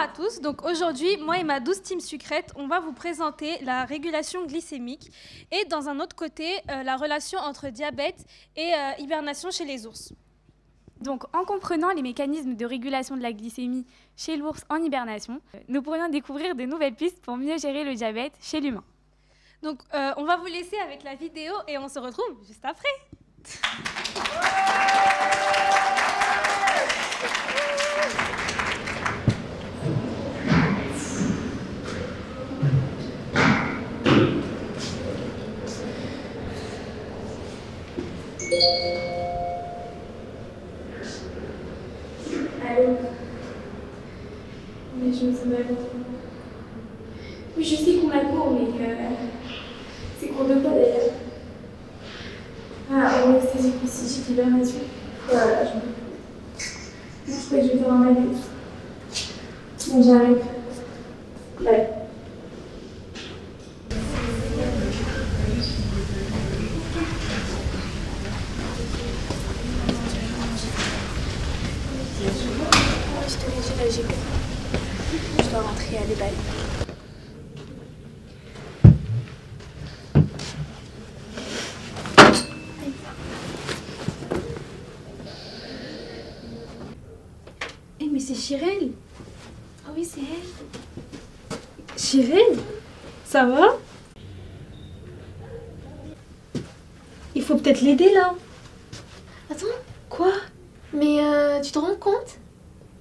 à tous. Donc aujourd'hui, moi et ma douce team sucrète, on va vous présenter la régulation glycémique et dans un autre côté, euh, la relation entre diabète et euh, hibernation chez les ours. Donc, en comprenant les mécanismes de régulation de la glycémie chez l'ours en hibernation, euh, nous pourrions découvrir de nouvelles pistes pour mieux gérer le diabète chez l'humain. Donc, euh, on va vous laisser avec la vidéo et on se retrouve juste après. Allô Mais je me sens mal. Oui, je sais qu'on a cours, mais euh, c'est cours de quoi d'ailleurs Ah, anesthésie psychique hibernation. Voilà, je me Je crois que je vais faire un malaise. Bon, j'arrive. Ouais. Je dois rentrer à l'éballe. Eh mais c'est Chirel Ah oui, c'est elle. Chirel Ça va? Il faut peut-être l'aider là. Attends, Quoi? Mais euh, tu te rends compte?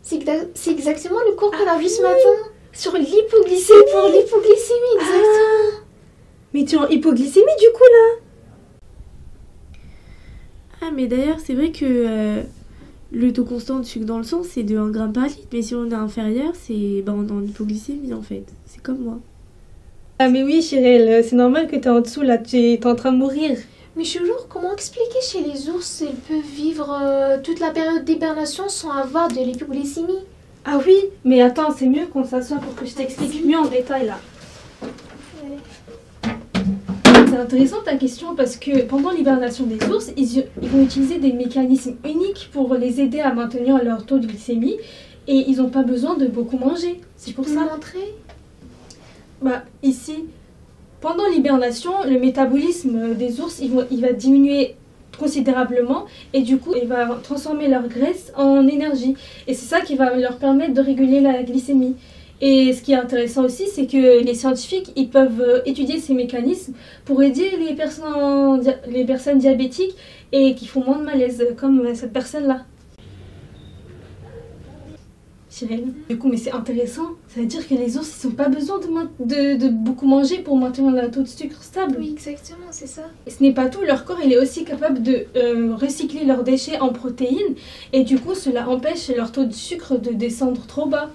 C'est exa- c'est exactement le cours qu'on Ah a vu ce oui. matin. Sur l'hypoglycémie pour l'hypoglycémie, exactement. Mais tu es en hypoglycémie du coup là? Ah, mais d'ailleurs, c'est vrai que euh, le taux constant de sucre dans le sang, c'est de 1 gramme par litre. Mais si on est inférieur, c'est ben, on est en hypoglycémie en fait. C'est comme moi. Ah mais oui Chirel, c'est normal que tu es en dessous là, tu es en train de mourir. Mais toujours, comment expliquer chez les ours ils peuvent vivre euh, toute la période d'hibernation sans avoir de l'hypoglycémie Ah oui, mais attends, c'est mieux qu'on s'assoie pour que je t'explique mieux en détail là. C'est intéressant ta question parce que pendant l'hibernation des ours, ils, ils vont utiliser des mécanismes uniques pour les aider à maintenir leur taux de glycémie et ils n'ont pas besoin de beaucoup manger. C'est pour ça. montrer? Bah, ici, pendant l'hibernation, le métabolisme des ours il va, diminuer considérablement et du coup il va transformer leur graisse en énergie et c'est ça qui va leur permettre de réguler la glycémie. Et ce qui est intéressant aussi, c'est que les scientifiques ils peuvent euh, étudier ces mécanismes pour aider les personnes, les personnes diabétiques et qui font moins de malaise, comme cette personne-là. Du coup, mais c'est intéressant. Ça veut dire que les ours, ils n'ont pas besoin de, main- de, de beaucoup manger pour maintenir un taux de sucre stable. Oui, exactement, c'est ça. Et ce n'est pas tout, leur corps il est aussi capable de euh, recycler leurs déchets en protéines et du coup cela empêche leur taux de sucre de descendre trop bas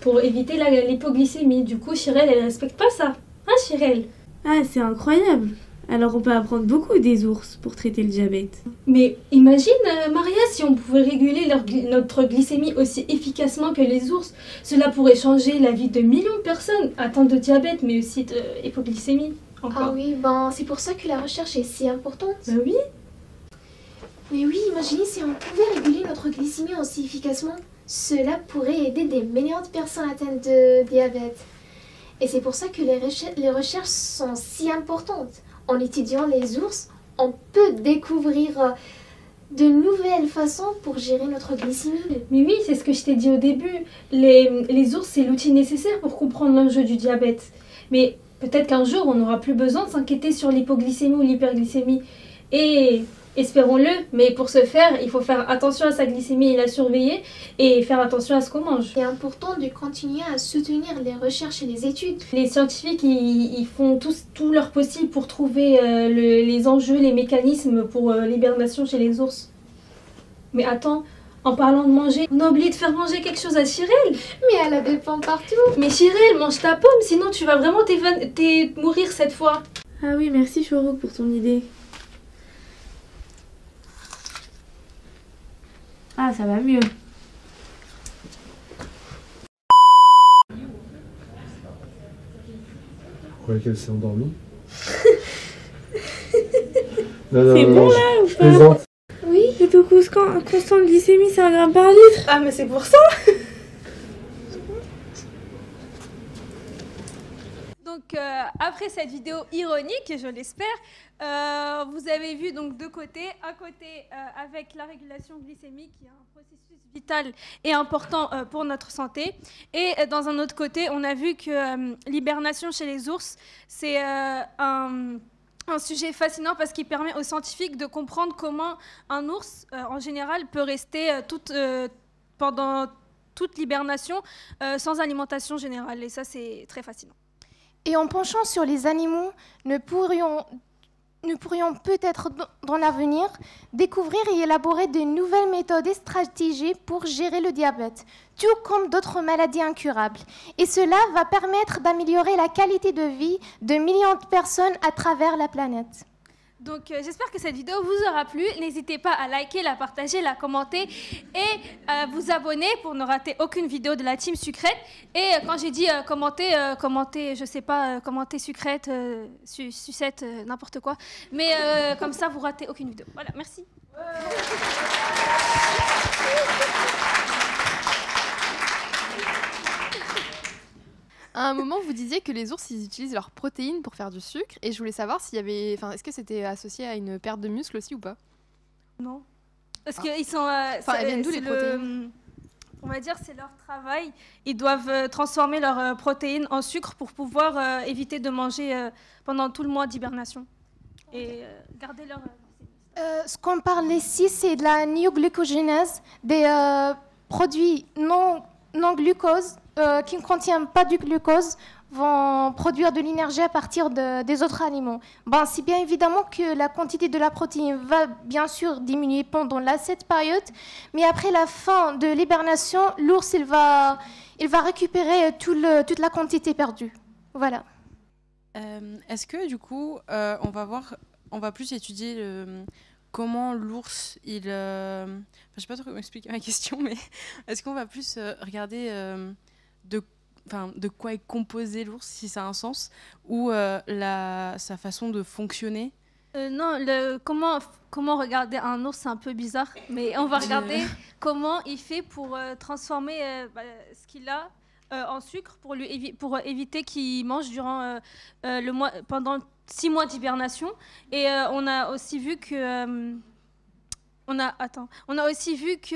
pour éviter la- l'hypoglycémie. Du coup, Chirel, elle respecte pas ça. Hein, Chirel? Ah, c'est incroyable. Alors on peut apprendre beaucoup des ours pour traiter le diabète. Mais imagine, euh, Maria, si on pouvait réguler leur notre glycémie aussi efficacement que les ours. Cela pourrait changer la vie de millions de personnes atteintes de diabète, mais aussi d'hypoglycémie. Encore. Ah oui, ben c'est pour ça que la recherche est si importante. Bah oui. Mais oui, imaginez si on pouvait réguler notre glycémie aussi efficacement. Cela pourrait aider des millions de personnes atteintes de diabète. Et c'est pour ça que les, recher- les recherches sont si importantes. En étudiant les ours, on peut découvrir euh, de nouvelles façons pour gérer notre glycémie. Mais oui, c'est ce que je t'ai dit au début. Les, les ours, c'est l'outil nécessaire pour comprendre l'enjeu du diabète. Mais peut-être qu'un jour, on n'aura plus besoin de s'inquiéter sur l'hypoglycémie ou l'hyperglycémie. Et espérons-le, mais pour ce faire, il faut faire attention à sa glycémie et la surveiller et faire attention à ce qu'on mange. C'est important de continuer à soutenir les recherches et les études. Les scientifiques, ils, ils font tous, tout leur possible pour trouver euh, le- les enjeux, les mécanismes pour euh, l'hibernation chez les ours. Mais attends, en parlant de manger, on a oublié de faire manger quelque chose à Chirel. Mais elle a des pommes partout. Mais Chirel, mange ta pomme, sinon tu vas vraiment t'é- mourir cette fois. Ah oui, merci Choro pour ton idée. Ah, ça va mieux. Vous croyez qu'elle s'est endormie Non, non, C'est non, bon, là, ou je pas plaisante. Oui, Le taux constant constant de glycémie, c'est un gramme par litre. Ah mais c'est pour ça Euh, après cette vidéo ironique, je l'espère, euh, vous avez vu donc deux côtés. Un côté euh, avec la régulation glycémique, qui est un processus vital et important pour notre santé. Et dans un autre côté, on a vu que l'hibernation chez les ours, c'est un, sujet fascinant parce qu'il permet aux scientifiques de comprendre comment un ours, en général, peut rester toute, pendant toute l'hibernation sans alimentation générale. Et ça, c'est très fascinant. Et en penchant sur les animaux, nous pourrions, peut-être dans l'avenir découvrir et élaborer de nouvelles méthodes et stratégies pour gérer le diabète, tout comme d'autres maladies incurables. Et cela va permettre d'améliorer la qualité de vie de millions de personnes à travers la planète. Donc, euh, j'espère que cette vidéo vous aura plu. N'hésitez pas à liker, la partager, la commenter et à vous abonner pour ne rater aucune vidéo de la team Sucrète. Et euh, quand j'ai dit euh, commenter, euh, commenter, je sais pas, euh, commenter Sucrète, euh, su- sucette, euh, n'importe quoi. Mais euh, comme ça, vous ratez aucune vidéo. Voilà, merci. À un moment, vous disiez que les ours, ils utilisent leurs protéines pour faire du sucre, et je voulais savoir s'il y avait, enfin, est-ce que c'était associé à une perte de muscle aussi ou pas? Non. Parce qu'ils sont. euh, Enfin, c'est- elles viennent d'où, les le- protéines? On va dire c'est leur travail. Ils doivent euh, transformer leurs euh, protéines en sucre pour pouvoir euh, éviter de manger euh, pendant tout le mois d'hibernation et euh, garder leur. ce qu'on parle ici, c'est de la néoglucogénèse, des euh, produits non, non glucose euh, qui ne contiennent pas du glucose vont produire de l'énergie à partir de- des autres aliments. Bon, c'est bien évidemment que la quantité de la protéine va bien sûr diminuer pendant la, cette période, mais après la fin de l'hibernation, l'ours il va, il va récupérer toute la quantité perdue. Voilà. Euh, Est-ce que du coup, euh, on va voir, on va plus étudier comment l'ours, il, euh, enfin, je sais pas trop comment expliquer ma question, mais est-ce qu'on va plus regarder de, de quoi est composé l'ours, si ça a un sens, ou euh, la, sa façon de fonctionner Euh, non, le, comment, comment regarder un ours, c'est un peu bizarre, mais on va regarder comment il fait pour euh, transformer euh, bah, ce qu'il a en sucre pour, lui évi- pour éviter qu'il mange durant, le mois, pendant six mois d'hibernation. Et on a aussi vu que... on a, attends, on a aussi vu que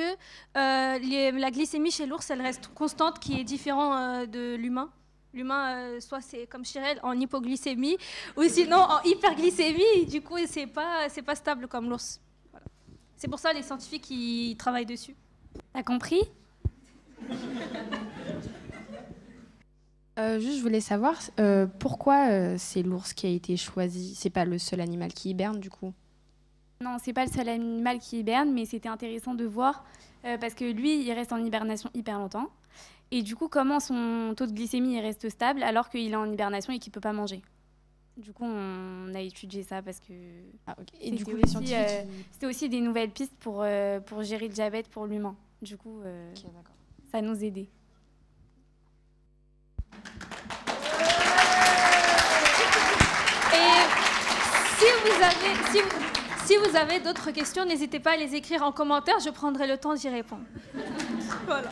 euh, les- la glycémie chez l'ours, elle reste constante, qui est différent euh, de l'humain. L'humain, euh, soit c'est comme Chirel, en hypoglycémie, ou sinon en hyperglycémie. Du coup, c'est pas, c'est pas stable comme l'ours. Voilà. C'est pour ça les scientifiques ils travaillent dessus. T'as compris? Euh, juste, je voulais savoir euh, pourquoi euh, c'est l'ours qui a été choisi? C'est pas le seul animal qui hiberne, du coup? Non, c'est pas le seul animal qui hiberne, mais c'était intéressant de voir euh, parce que lui, il reste en hibernation hyper longtemps. Et du coup, comment son taux de glycémie il reste stable alors qu'il est en hibernation et qu'il peut pas manger? Du coup, on a étudié ça parce que Ah, ok. Et du C'était coup, les scientifiques. euh, ils- c'était aussi des nouvelles pistes pour, euh, pour gérer le diabète pour l'humain. Du coup, euh, ça nous aidait. Et si vous avez, si vous, si vous avez d'autres questions, n'hésitez pas à les écrire en commentaire. Je prendrai le temps d'y répondre. Voilà.